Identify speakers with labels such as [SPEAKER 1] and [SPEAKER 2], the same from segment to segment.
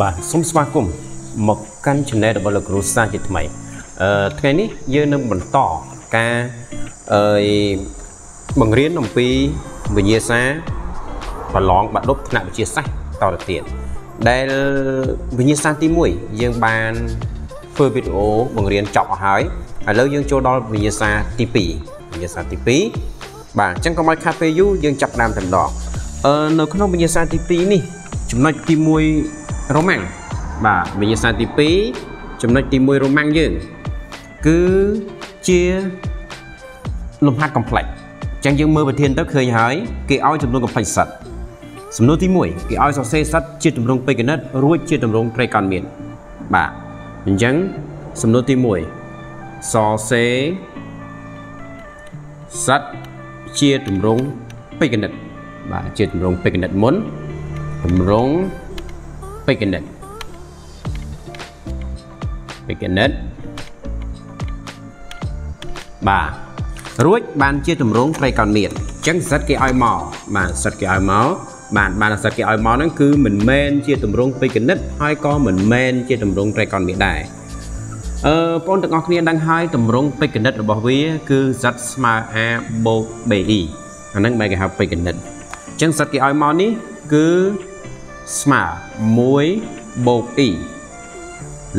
[SPEAKER 1] បាទសូមស្វាគមន៍មកកាន់ channel របស់លោកគ្រូសាជាថ្មីអឺថ្ងៃនេះយើងនឹងបន្តការអឺបង្រៀនអំពីវិញ្ញាសាប្រឡងបាក់ឌុបថ្នាក់វិទ្យាសាស្ត្រតទៅទៀតដែលវិញ្ញាសាទី1យើងបានធ្វើវីដេអូបង្រៀនចប់អស់ហើយឥឡូវយើងចូលដល់វិញ្ញាសាទី2វិញ្ញាសាទី2បាទអញ្ចឹងកុំឲ្យខាត់ពេលយូរយើងចាប់ដើមតែម្ដងអឺនៅក្នុងវិញ្ញាសាទី2នេះចំណុចទី1 រ៉ូម៉ាំងបាទវិញ្ញាសាទី2ចំណុចទី1រ៉ូម៉ាំងយើងគឺជាលំហាត់ complex អញ្ចឹងយើងមើលប្រធានទៅឃើញហើយគេឲ្យចំនួន complex សិតសំណួរទី1គេឲ្យសរសេរសិតជាទម្រង់ពេកណិតរួចជាទម្រង់ត្រីកោណមានបាទអញ្ចឹងសំណួរទី1សរសេរសិតជាទម្រង់ពេកណិតបាទជាទម្រង់ពេកណិតមុនទម្រង់ ពេកណិតពេកណិតបាទរួចបានជាទម្រង់ត្រីកោណមានអញ្ចឹងសិតគេឲ្យមកបាទសិតគេឲ្យមកបានបានសិតគេឲ្យមកហ្នឹងគឺមិនមែនជាទម្រង់ពេកណិតហើយក៏មិនមែនជាទម្រង់ត្រីកោណមានដែរអឺបងប្អូនទាំងអស់គ្នាដឹងហើយទម្រង់ពេកណិតរបស់វា គឺ z ស្មើ a បូក be អាហ្នឹងបែរគេហៅពេកណិតអញ្ចឹងសិតគេឲ្យមកនេះគឺ ស្មើ1បូក e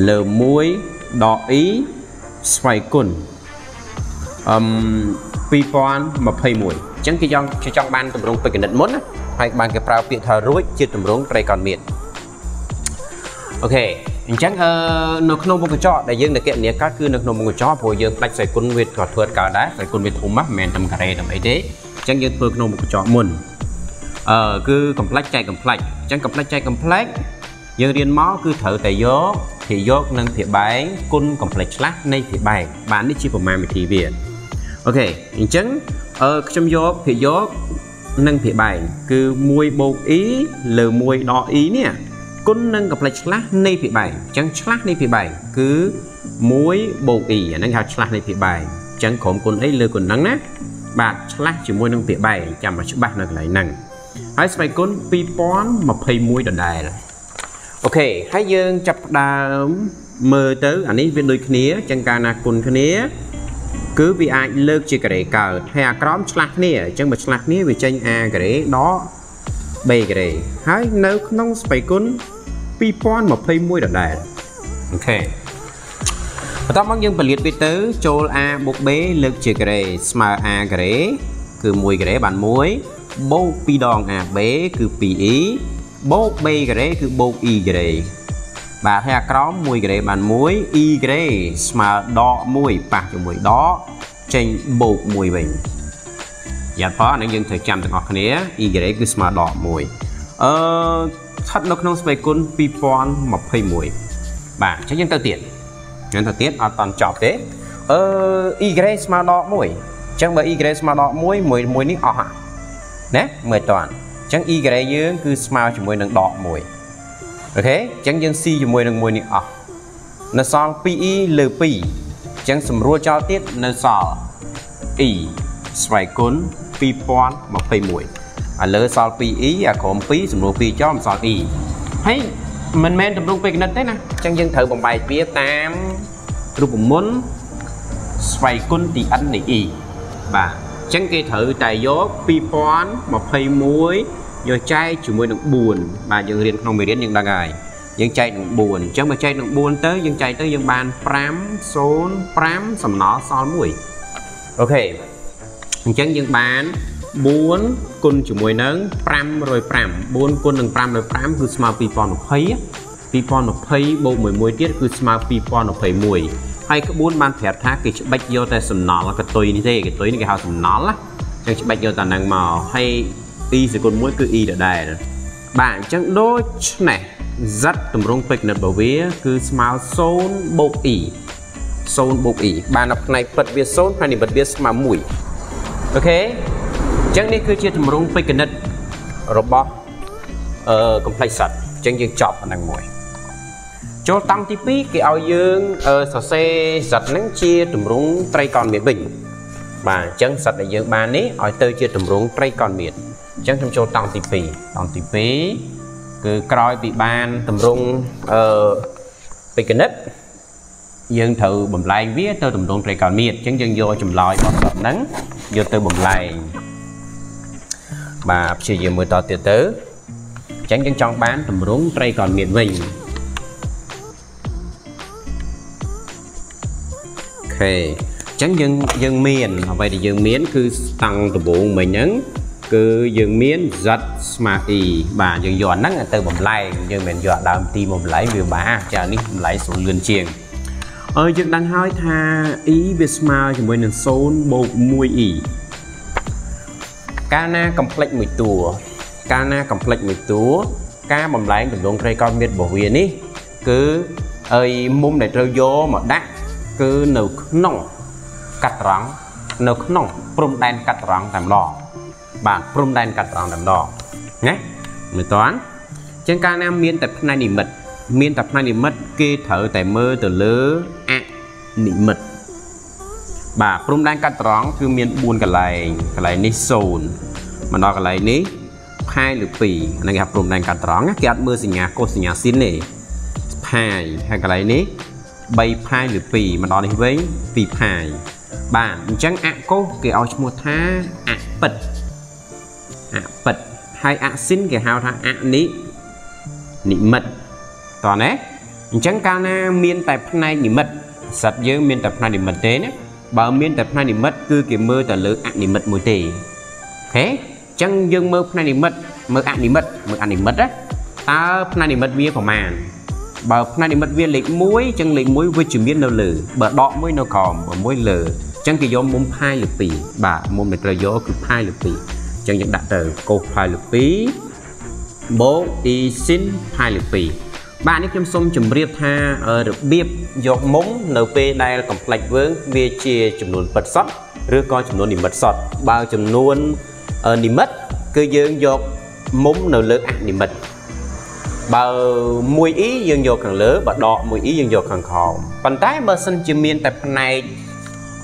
[SPEAKER 1] លើ1ដក e ស្វ័យគុណអឹម2021អញ្ចឹងគេចង់គេចង់បានតម្រងពេកណិតមុនណាហើយបានគេប្រើពាក្យថារួចជាតម្រងត្រីកោណមានអូខេអញ្ចឹងអឺនៅក្នុងមុខកញ្ចក់ដែលយើងតែកណនីកើតគឺនៅក្នុងមុខកញ្ចក់ព្រោះយើងផ្ដាច់ខ្សែគុណវាក៏ធ្វើកើតដែរខ្សែគុណវាធំណាស់មិនមែនតែការ៉េតែអីទេអញ្ចឹងយើងធ្វើក្នុងមុខកញ្ចក់មុន អឺគឺ complex ចែក complex អញ្ចឹង complex ចែក complex យើងរៀនមកគឺត្រូវតែយកភាគយកនិងភាគបែងគុណ complex ឆ្លាស់នៃភាគបែងបាននេះជាប្រមាណវិធីវាអូខេអញ្ចឹងអឺខ្ញុំយកភាគយកនិងភាគបែងគឺ1បូក e លើ1ដក e នេះគុណនឹង complex ឆ្លាស់នៃភាគបែងអញ្ចឹងឆ្លាស់នៃភាគបែងគឺ1បូក e អាហ្នឹងហៅឆ្លាស់នៃភាគបែងអញ្ចឹងក្រុមគុណអីលើគុណហ្នឹងណាបាទឆ្លាស់ជាមួយនឹងភាគបែងចាំមកច្បាស់នៅកន្លែងហ្នឹង ហើយស្វ័យគុណ2021ដដែលអូខេហើយយើងចាប់ផ្ដើមមើលទៅអានេះវាដូចគ្នាចឹងកាលណាគុណគ្នា គឺវាអាចលើកជាការ៉េកើតហើយអាក្រមឆ្លាស់គ្នាអញ្ចឹងបើឆ្លាស់គ្នាវាចេញ a ការ៉េដក b ការ៉េហើយនៅក្នុងស្បៃគុណ2021ដដែលអូខេបន្តមកយើងពលៀតវាទៅចូល a បូក b លើកជាការ៉េស្មើ a ការ៉េគឺ1ការ៉េបាន1 បូក2ដង a b គឺ 2e បូក b ការ៉េគឺបូក e ការ៉េបាទហើយអាក្រោម1ការ៉េបាន1 e ការ៉េស្មើដក1ប៉ះជាមួយដកចេញបូក1វិញយ៉ាត់ផងអានេះយើងត្រូវចាំទាំងអស់គ្នា e ការ៉េគឺស្មើដក1អឺស្ថិតនៅក្នុងស្វ័យគុណ2021បាទអញ្ចឹងយើងទៅទៀតយើងទៅទៀតអត់តន់ចប់ទេអឺ e ការ៉េស្មើដក1អញ្ចឹងបើ e ការ៉េស្មើដក1មួយមួយនេះអស់ ណាមើលតន់អញ្ចឹង e ការ៉េយើងគឺស្មើជាមួយនឹងដក1អូខេអញ្ចឹងយើង c ជាមួយនឹងមួយនេះអស់នៅសល់ 2e លើ2អញ្ចឹងសម្រួលចោលទៀតនៅសល់ e ស្វ័យគុណ2021ឥឡូវសល់ 2e អាក្រុម2សម្រួល2ចោលមិនសល់ e ហើយមិនមែនតម្រង់ពេកណិតទេណាអញ្ចឹងយើងត្រូវបំបែកវាតាមរូបមន្តស្វ័យគុណទី n នៃ e បាទអញ្ចឹងគេត្រូវតែយក2021យកចែកជាមួយនឹង4បាទយើងរៀនក្នុងមេរៀនយើងដឹងហើយយើងចែកនឹង4អញ្ចឹងបើចែកនឹង4ទៅយើងចែកទៅយើងបាន5 0 5សំណល់សល់1អូខេអញ្ចឹងយើងបាន4គុណជាមួយនឹង505 4គុណនឹង505គឺស្មើ2020 2020បូកមួយមួយទៀតគឺស្មើ2021 ហើយក្បួនបានប្រាប់ថាគេច្បិចយកតែសំណល់កតុយនេះទេកតុយនេះគេហៅសំណល់ណាអញ្ចឹងច្បិចយកតែហ្នឹងមកហើយ e សកុន1គឺ e ដដែលបាទអញ្ចឹងដូចនេះ z តម្រង់ពេកណិតរបស់វា គឺស្មើ0បូក e 0បូក e បាននៅផ្នែកពិតវា0ផ្នែកនិមិត្តវាស្មើ1អូខេអញ្ចឹងនេះគឺជាតម្រង់ពេកណិតរបស់អឺ complex set អញ្ចឹងយើងចប់អាហ្នឹងមួយ ចូលតាំងទី2គេឲ្យយើងសរសេរ z ហ្នឹងជាតម្រង់ត្រីកោណមានវិញបាទអញ្ចឹងសិតដែលយើងបាននេះឲ្យទៅជាតម្រង់ត្រីកោណមានអញ្ចឹងខ្ញុំចូលតង់ទី2តង់ទី2គឺក្រោយពីបានតម្រង់អឺពេកណិតយើងត្រូវបំលែងវាទៅតម្រង់ត្រីកោណមៀតអញ្ចឹងយើងយកចម្លើយរបស់សពហ្នឹងយកទៅបំលែងបាទព្យាយាមមើលតទៀតទៅអញ្ចឹងយើងចង់បានតម្រង់ត្រីកោណមៀតវិញ ខេអញ្ចឹងយើងយើងមានអ្វីដែលយើងមានគឺតាំងដំបូងមិញហ្នឹងគឺយើងមាន z ស្មើ e បាទយើងយកអាហ្នឹងទៅបំលែងយើងមិនយកដើមទីមកបំលែងវាបាចានេះបំលែងស្រួលលឿនជាងអើយើងដឹងហើយថា e វាស្មើជាមួយនឹង0បូក 1e កាលណាកំ plex មួយតួកាលណាកំ plex មួយតួការបំលែងទម្រង់ត្រីកោណមាត្ររបស់វានេះគឺអីមុំដែលត្រូវយកមកដាក់ គឺនៅក្នុងកាត់ត្រង់នៅក្នុងព្រំដែនកាត់ត្រង់តែម្ដងបាទព្រំដែនកាត់ត្រង់តែម្ដងណាមើលតើចឹងកាលណាមានតែផ្នែកនិមិត្តមានតែផ្នែកនិមិត្តគេត្រូវតែមើលទៅលើអនិមិត្តបាទព្រំដែនកាត់ត្រង់គឺមាន4កន្លែងកន្លែងនេះ0មកដល់កន្លែងនេះផាយឬ2ហ្នឹងគេហៅព្រំដែនកាត់ត្រង់គេអត់មើលសញ្ញាកុសសញ្ញាស៊ីនទេផាយហើយកន្លែងនេះ 3ផាយឬ2មកដល់នេះវិញ2ផាយបាទអញ្ចឹងអកុសគេឲ្យឈ្មោះថាអពិតអពិតហើយអសិនគេហៅថាអនិនិមិត្តតោះណាអញ្ចឹងកាលណាមានតែផ្នែកនិមិត្តសត្វយើងមានតែផ្នែកនិមិត្តទេណាបើមានតែផ្នែកនិមិត្តគឺគេមើលតែលើអនិមិត្តមួយទេអូខេអញ្ចឹងយើងមើលផ្នែកនិមិត្តមើលអនិមិត្តមើលអនិមិត្តណាតើផ្នែកនិមិត្តវាប្រមាណ បើផ្នែកនិមិត្តវាលេខ1អញ្ចឹងលេខ1វិជ្ជមាននៅលើបើដក1នៅក្រោមបើ1លើអញ្ចឹងគេយកមុំផាយលើ2បាទមុំដែលត្រូវយកគឺផាយលើ2ចឹងយើងដាក់ទៅកូសផាយលើ2បូកអ៊ីស៊ីនផាយលើ2បាទនេះខ្ញុំសូមជម្រាបថារបៀបយកមុំនៅពេលដែល complex វើងវាជាចំនួនពិតសតឬក៏ចំនួននិមិត្តសតបើចំនួននិមិត្តគឺយើងយកមុំនៅលើអនិមិត្ត បើ 1e យើងយកខាងលើបើដក 1e យើងយកខាងក្រោមប៉ុន្តែបើសិនជាមានតែផ្នែក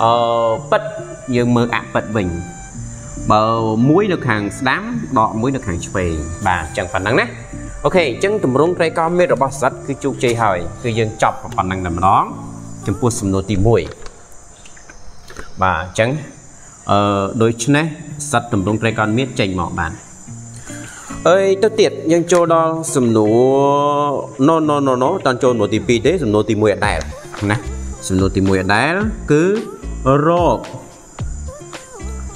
[SPEAKER 1] អឺពិតយើងមើលអពិតវិញបើមួយនៅខាងស្ដាំដកមួយនៅខាងឆ្វេងបាទអញ្ចឹងប៉ុណ្ណឹងណាអូខេអញ្ចឹងទម្រង់ត្រីកោមេតរបស់សិតគឺជោគជ័យហើយគឺយើងចប់ប៉ុណ្ណឹងតែម្ដងចំពោះសំណួរទី1បាទអញ្ចឹងអឺដូច្នេះសិតទម្រង់ត្រីកោមេតចេញមកបាន អើយទៅទៀតយើងចូលដល់សំណួរ no no no no តាន់ចូលសំណួរទី2ទេសំណួរទី1អដែលណាសំណួរទី1អដែលគឺរក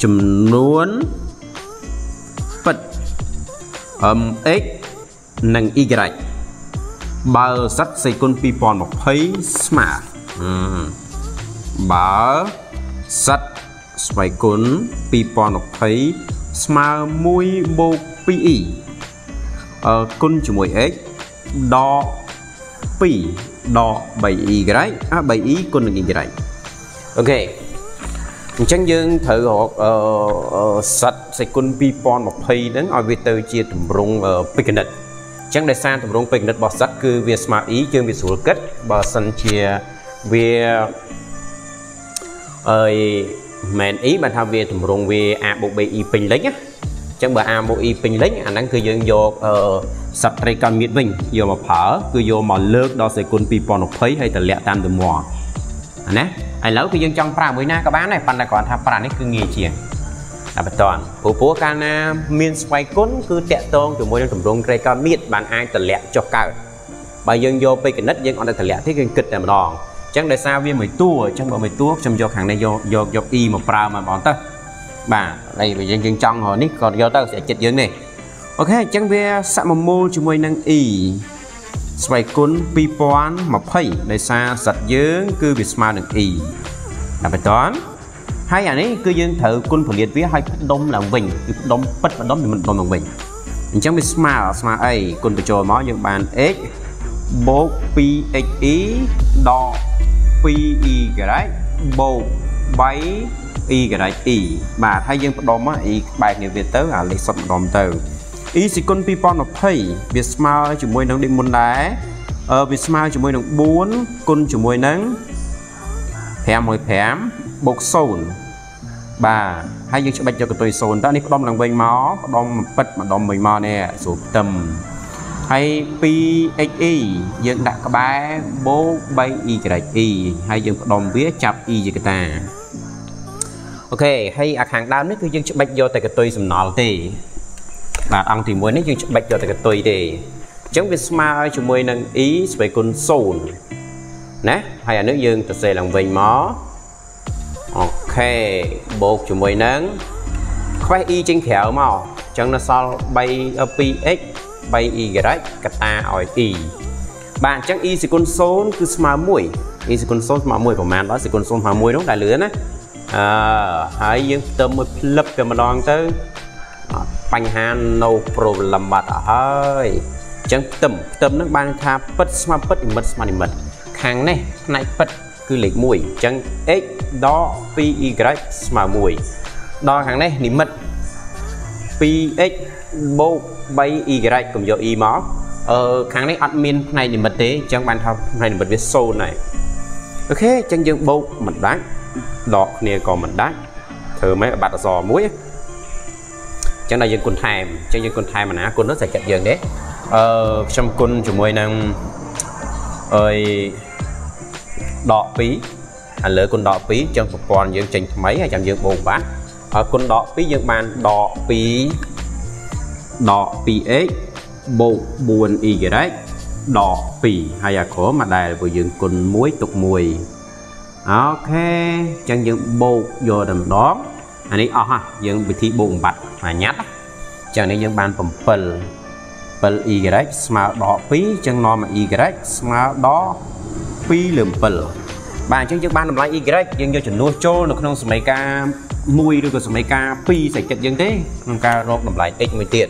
[SPEAKER 1] ចំនួនពិត mx និង y បើសិតសេគុណ2020ស្មើបើសិតស្វ័យគុណ2020ស្មើ1បូក 2e អឺគុណជាមួយ x ដក2ដក 3y អា 3e គុណនឹង y អូខេអញ្ចឹងយើងត្រូវរកសັດសេគុណ2020ហ្នឹងឲ្យវាទៅជាតម្រង់ពេកណិតអញ្ចឹងដោយសារតម្រង់ពេកណិតរបស់សັດគឺវាស្មើ e យើងវាស្រួលគិតបើសិនជាវាអើយមែន e បានថាវាតម្រង់វា a បូក b e ពេញលេញណាអញ្ចឹងបើ a បូក e ពេញលេញអាហ្នឹងគឺយើងយកសັດត្រីកោណមៀតវិញយកមកប្រើគឺយកមកលើកដល់សេគុណ2020ហើយតម្លាក់តាមទៅមកអាណាឥឡូវគឺយើងចង់ប្រើមួយណាក៏បានដែរប៉ុន្តែគ្រាន់ថាប្រើនេះគឺងាយជាងតែបន្តព្រោះព្រោះកាលណាមានស្វ័យគុណគឺតាក់ទងជាមួយនឹងទម្រង់ក្រេកោតមៀតបានអាចតម្លាក់ចុះកើតបើយើងយកពេកណិតយើងអត់តម្លាក់ទេគឺគិតតែម្ដងអញ្ចឹងដោយសារវាមួយតួអញ្ចឹងបើមួយតួខ្ញុំយកខាងនេះយកយកយក e មកប្រើមកបងទៅ បាទហើយយើងយើងចង់រនេះក៏យកទៅស្អែកចិត្តយើងនេះអូខេអញ្ចឹងវាសមមូលជាមួយនឹង e ស្វ័យគុណ2020ដោយសារសិតយើងគឺវាស្មើនឹង e ដល់បន្តហើយអានេះគឺយើងត្រូវគុណពលិតវាឲ្យផ្ដុំឡើងវិញគឺផ្ដុំពិតផ្ដុំវាមិនផ្ដុំឡើងវិញអញ្ចឹងវាស្មើស្មើអីគុណបញ្ចូលមកយើងបាន x បូក 2xe ដក 2y បូក 3y e បាទហើយយើងផ្ដុំមក e បែកគ្នាវាទៅអាលេខសុទ្ធម្ដុំទៅ e សេគុណ2020វាស្មើជាមួយនឹងដូចមុនដែរអឺវាស្មើជាមួយនឹង4គុណជាមួយនឹង5.5បូក0បាទហើយយើងច្បិចយកកន្ទុយ0តើនេះផ្ដំឡើងវិញមកផ្ដំពិតម្ដុំវិញមកនេះស្រួលផ្ទឹម ហើយ 2xe យើងដាក់ក្បែរបូក 3y e ហើយយើងផ្ដុំវាចាប់ e ជាកតាអូខេហើយអាខាងដើមនេះគឺយើងច្បិចយកតែកតុយសំណល់ទេបាទអង្គទី1នេះយើងច្បិចយកតែកតុយទេអញ្ចឹងវាស្មើជាមួយនឹង e ស្វ័យគុណ0ណាហើយអានេះយើងទៅសេឡើងវិញមកអូខេបូកជាមួយនឹងខ្វេះ e ចេញក្រៅមកអញ្ចឹងនៅសល់ 3 2x 3y កតាឲ្យ e បាទអញ្ចឹង e សេគុណ0គឺស្មើ1 e សេគុណ0ស្មើ1ប្រហែលដល់សេគុណ0ស្មើ1នោះដែលលឿនណាអឺហើយយើងផ្ទឹមមួយផ្លឹបតែម្ដងទៅបញ្ហា no problem បាត់អស់ហើយអញ្ចឹងផ្ទឹមផ្ទឹមនឹងបានថាពិតស្មើពិតនិមិត្តស្មើនិមិត្តខាងនេះផ្នែកពិតគឺលេខ1អញ្ចឹង x ដក 2y ស្មើ1ដល់ខាងនេះនិមិត្ត 2x បូក 3y កុំយក e មកអឺខាងនេះអត់មានផ្នែកនិមិត្តទេអញ្ចឹងបានថាផ្នែកនិមិត្តវា0ហើយអូខេអញ្ចឹងយើងបូកមិនដាច់ដកគ្នាក៏មិនដាច់ធ្វើម៉េចបាត់អសមួយអញ្ចឹងដល់យើងគុណថែមអញ្ចឹងយើងគុណថែមអាណាគុណនោះសាច់ចិត្តយើងទេអឺខ្ញុំគុណជាមួយនឹងអើយដក2ឥឡូវគុណដក2អញ្ចឹងប្រព័ន្ធយើងចេញថ្មីហើយចាំយើងបូកបាត់ហើយគុណដក2យើងបានដក2 ដក 2x បូក 4y ដក2ហើយអាក្រមមកដែលពួកយើងគុណ1ទុក1អូខេអញ្ចឹងយើងបូកយកតែម្ដងអានេះអស់ហ่ะយើងវិធីបូកបំបត្តិអាញាត់អញ្ចឹងនេះយើងបាន7 7y ស្មើដល់2អញ្ចឹងនាំមក y ស្មើដល់2លើ7បាទអញ្ចឹងយើងបានតម្លៃ y យើងយកចំនួនចូលនៅក្នុងសមីការ1ឬក៏សមីការ2សេចក្ដីយើងទេក្នុងការរកតម្លៃ x មួយទៀត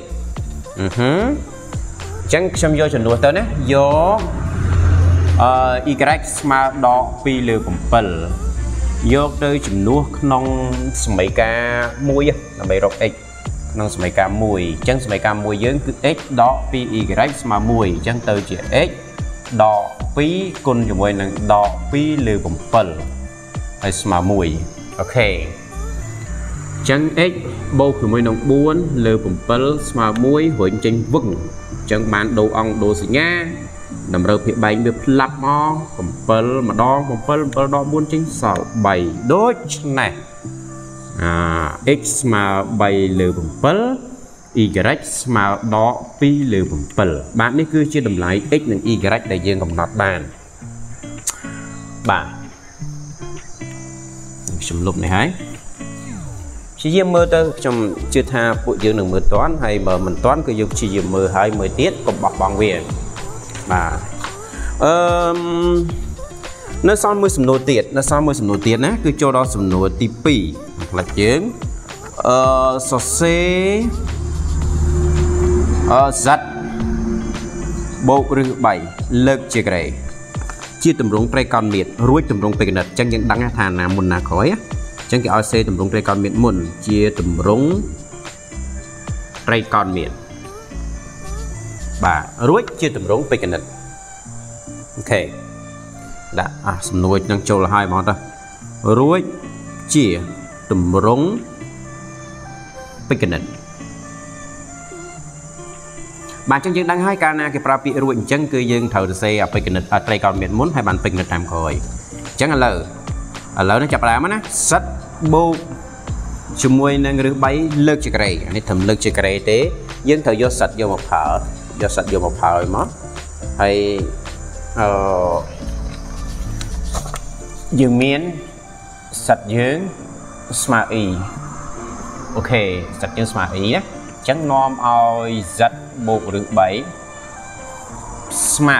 [SPEAKER 1] អឺហឺអញ្ចឹងខ្ញុំយកចំនួនទៅណាយកអឺ y ស្មើដល់2លើ7យកទៅចំនួនក្នុងសមីការ1ដើម្បីរក x ក្នុងសមីការ1អញ្ចឹងសមីការ1យើងគឺ x ដក 2y ស្មើ1អញ្ចឹងទៅជា x ដក2គុណជាមួយនឹងដក2លើ7ហើយស្មើ1អូខេអញ្ចឹង x បូកជាមួយនឹង4លើ7ស្មើ1រុញចេញវឹងអញ្ចឹងបានដូរអង្គដូរសញ្ញាតម្រូវភាគបែកវាផ្លាប់មក7ម្ដង7 7ដក4ចេញសល់3ដូច្នេះអា x ស្មើ3លើ7 y ស្មើដក2លើ7បាទនេះគឺជាតម្លៃ x និង y ដែលយើងកំណត់បានបាទខ្ញុំលុបនេះហើយ ព្យាយាមមើលទៅខ្ញុំជឿថាពួកយើងនឹងមើលតាន់ហើយបើមិនតាន់គឺយើងព្យាយាមមើលហើយមើលទៀតកុំបោះបង់វាបាទអឺនៅសល់មួយសំណួរទៀតនៅសល់មួយសំណួរទៀតណាគឺចូលដល់សំណួរទី2ផ្លាច់យើងអឺសរសេរអឺ z បូកឬ3លើកជាក្រេជាតម្រងត្រីកោណមៀតរួចតម្រងពេកណិតអញ្ចឹងយើងដឹងថាណាមុនណាក្រោយ អញ្ចឹងគេឲ្យសេតម្រងត្រីកោណមៀតមុន ជាតម្រងត្រីកោណមៀតបាទរួចជាតម្រងពេកណិតអូខេដាក់អាសំនួរនឹងចូលឲ្យហ្មងទៅរួចជាតម្រងពេកណិតបាទអញ្ចឹងយើងដឹងហើយកាលណាគេប្រើពាក្យរួចអញ្ចឹងគឺយើងត្រូវទៅសេអាពេកណិតត្រីកោណមានមុនហើយបានពេកណិតតាមក្រោយអញ្ចឹងឥឡូវឥឡូវនេះចាប់ផ្ដើមណាសិត បូកជាមួយនឹងរឹស3លើកជាក្រេអានេះត្រឹមលើកជាក្រេទេយើងត្រូវយកសិតយកមកប្រើយកសិតយកមកប្រើឲ្យមកហើយអឺយើងមានសិតយើងស្មើ e អូខេសិតយើងស្មើ e ណាអញ្ចឹងនាំឲ្យ z បូកឬ3ស្មើ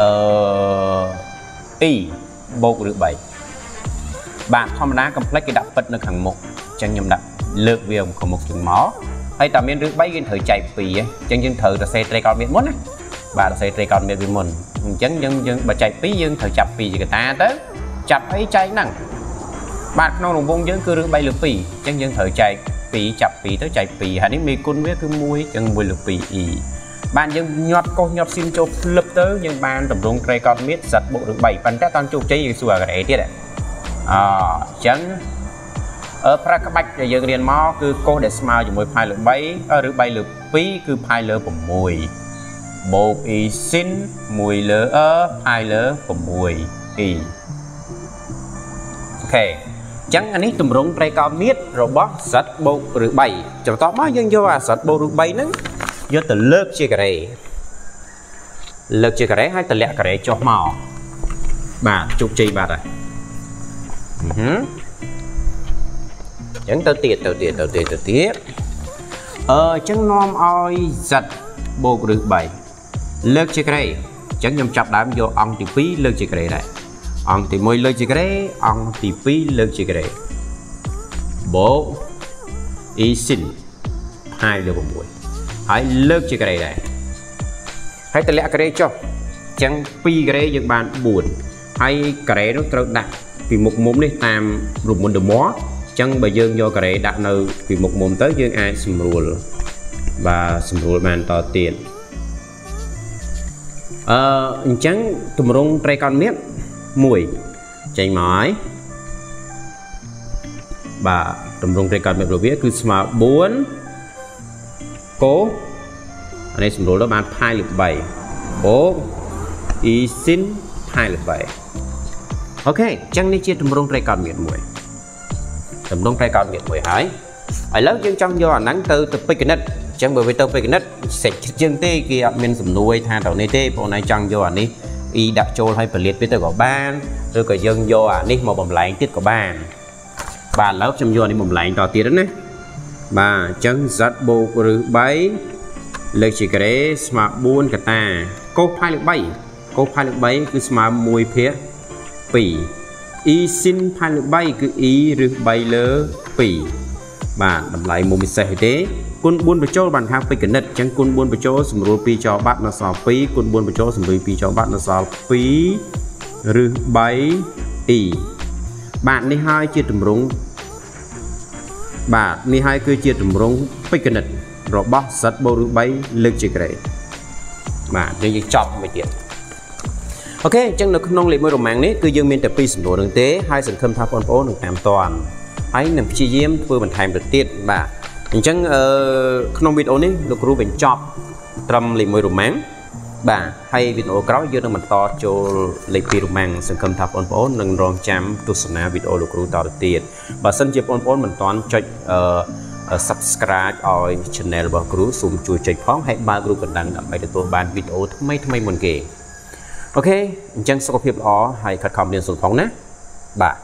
[SPEAKER 1] អឺ e បូកឬ3 បាទធម្មតា complex គេដាក់ពិតនៅខាងមុខអញ្ចឹងខ្ញុំដាក់លើកវាខាងមុខជាងមកហើយតែមានឬ3យើងត្រូវចែក2អញ្ចឹងយើងត្រូវទៅសេត្រីកោតមានមុនណាបាទសេត្រីកោតមានពីមុនអញ្ចឹងយើងយើងបើចែក2យើងត្រូវចាប់2ជាកតាទៅចាប់អីចែកហ្នឹងបាទក្នុងរង្វង់យើងគឺរឿង3លើ2អញ្ចឹងយើងត្រូវចែក2ចាប់2ទៅចែក2ហើយនេះមេគុណវាគឺ1អញ្ចឹង1លើ 2e បានយើងញាត់កុសញាត់ស៊ីមចូលផ្លឹបទៅយើងបានតម្រងត្រេកោតមៀតសិតបុកឬ3ប៉ុន្តែតន់ជោគជ័យយើងសួរអាការ៉េទៀតអ អញ្ចឹងអឺប្រាក់ក្បាច់ដែលយើងរៀនមកគឺកូសដែលស្មើជាមួយផាយលើ3ឬ3លើ2គឺផាយលើ6បូក e sin 1លើអផាយលើ6 e អូខេអញ្ចឹងអានេះទម្រង់ត្រីកោណមៀតរបស់សិតបូកឬ3ចាំតបមកយើងយកអាសិតបូកឬ3ហ្នឹងយកទៅលើកជាការ៉េលើកជាការ៉េហើយតម្លាក់ការ៉េចុះមកបាទជោគជ័យបាទហើយហឹម អញ្ចឹងទៅទៀតទៅទៀតទៅទៀតទៅទៀតអឺអញ្ចឹងនាំឲ្យសិតបូកឬ3លើកជាការ៉េអញ្ចឹងខ្ញុំចាប់ដើមយកអង្គទី2លើកជាការ៉េដែរអង្គទី1លើកជាការ៉េអង្គទី2លើកជាការ៉េបូក e sin ហើយលើ6ហើយលើកជាការ៉េដែរហើយតម្លាក់ការ៉េចុះអញ្ចឹង2ការ៉េយើងបាន4ហើយការ៉េនោះត្រូវដាក់ ពីមុខមុំនេះតាមរូបមន្តម័អញ្ចឹងបើយើងយកការ៉េដាក់នៅពីមុខមុំទៅយើងអាចស្រួលបាទស្រួលបានតទៀតអឺអញ្ចឹងទម្រង់ត្រីកោណមៀត1ចេញមកហើយបាទតម្រងត្រីកោណមេប្រវាគឺស្មើ4កូអានេះសម្រួលទៅបានផាយលើ3បូក e sin ផាយលើ3 អូខេអញ្ចឹងនេះជាតម្រងត្រីកោណមានមួយតម្រងត្រីកោណមានមួយហើយឥឡូវយើងចង់យកអាហ្នឹងទៅទៅពេជ្រគណិតអញ្ចឹងបើវាទៅពេជ្រគណិតសេចចិត្តជាងទេគេអត់មានសំនួយថាទៅនេះទេបងឯងចង់យកអានេះអ៊ីដាក់ចូលឲ្យផលិតវាទៅក៏បានឬក៏យើងយកអានេះមកបំលែងទៀតក៏បានបាទឥឡូវខ្ញុំយកអានេះបំលែងតទៀតណាបាទអញ្ចឹង z បូកឬ3លើកជាការ៉េស្មើ4កតាកូសផាយលើ3កូសផាយលើ3គឺស្មើ1ភាគ 2 e sin ផាយលើ3គឺ e ឬ3លើ2បាទតម្លៃមុំពិសេសទេគុណ4បញ្ចូលបានថាពេជ្រគណិតអញ្ចឹងគុណ4បញ្ចូលសម្រួល2ចោលបាត់នៅសល់2គុណ4បញ្ចូលសម្រួល2ចោលបាត់នៅសល់2ឬ3 e បាទនេះហើយជាទម្រង់បាទនេះហើយគឺជាទម្រង់ពេជ្រគណិតរបស់សិតបូឬ3លើកជាក្រេបាទយើងចប់មួយទៀត អូខេអញ្ចឹងនៅក្នុងលេខ1រ៉ូម៉ាំងនេះគឺយើងមានតែពីរសំណួរនឹងទេហើយសង្ឃឹមថាបងប្អូននឹងតាមតាន់ហើយនឹងព្យាយាមធ្វើបន្ថែមទៅទៀតបាទអញ្ចឹងអឺក្នុងវីដេអូនេះលោកគ្រូបញ្ចប់ត្រឹមលេខ1រ៉ូម៉ាំងបាទហើយវីដេអូក្រោយយើងនឹងបន្តចូលលេខ2រ៉ូម៉ាំងសង្ឃឹមថាបងប្អូននឹងរងចាំទស្សនាវីដេអូលោកគ្រូតទៅទៀតបើសិនជាបងប្អូនមិនទាន់ចុចអឺ subscribe ឲ្យ channel របស់គ្រូសូមជួយចុចផងហើយបើករូបកណ្ដឹងដើម្បីទទួលបានវីដេអូថ្មីថ្មីមុនគេ អូខេអញ្ចឹងសុខភាពល្អហើយខិតខំរៀនសូត្រផងណាបាទ